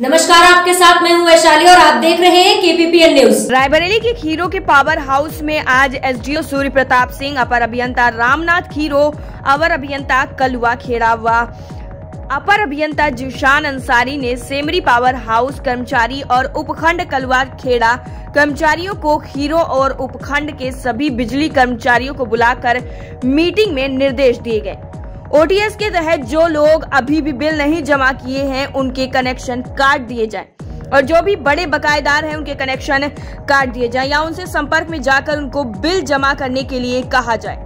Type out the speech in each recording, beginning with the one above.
नमस्कार, आपके साथ मैं हूँ वैशाली और आप देख रहे हैं केपीपीएन न्यूज़। रायबरेली के खीरो के पावर हाउस में आज एसडीओ सूर्य प्रताप सिंह, अपर अभियंता रामनाथ खीरो, अवर अभियंता कलुआ खेड़ा व अपर अभियंता जिशान अंसारी ने सेमरी पावर हाउस कर्मचारी और उपखंड कलुआ खेड़ा कर्मचारियों को खीरो और उपखंड के सभी बिजली कर्मचारियों को बुलाकर मीटिंग में निर्देश दिए गए। ओटीएस के तहत जो लोग अभी भी बिल नहीं जमा किए हैं, उनके कनेक्शन काट दिए जाएँ। और जो भी बड़े बकायेदार हैं, उनके कनेक्शन काट दिए जाएँ या उनसे संपर्क में जाकर उनको बिल जमा करने के लिए कहा जाए।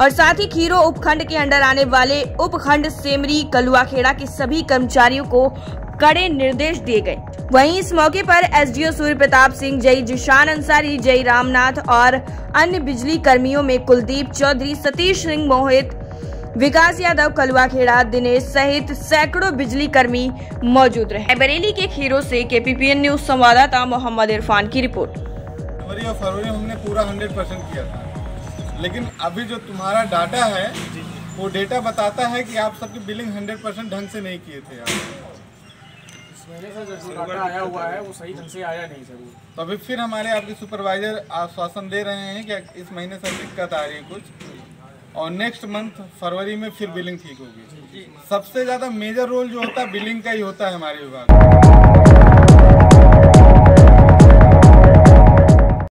और साथ ही खीरो उपखंड के अंडर आने वाले उपखंड सेमरी कलुआखेड़ा के सभी कर्मचारियों को कड़े निर्देश दिए गए। वहीं इस मौके पर एसडीओ सूर्य प्रताप सिंह, जय जिशान अंसारी, जय रामनाथ और अन्य बिजली कर्मियों में कुलदीप चौधरी, सतीश सिंह मोहित विकास यादव कलवा खेड़ा दिनेश सहित सैकड़ों बिजली कर्मी मौजूद रहे। बरेली के खीरों से केपीपीएन न्यूज़ संवाददाता मोहम्मद इरफान की रिपोर्ट। जनवरी और फरवरी में हमने पूरा 100 परसेंट किया था। लेकिन अभी जो तुम्हारा डाटा है वो डेटा बताता है कि आप सबकी बिलिंग 100 परसेंट ढंग से नहीं किए थे आप इस महीने से जो डाटा आया हुआ है वो सही ढंग से आया नहीं सर तो अभी फिर हमारे आपके सुपरवाइजर आश्वासन दे रहे हैं कि इस महीने से दिक्कत आ रही है कुछ। और नेक्स्ट मंथ फरवरी में फिर बिलिंग ठीक होगी। सबसे ज़्यादा मेजर रोल जो होता है बिलिंग का ही होता है हमारे विभाग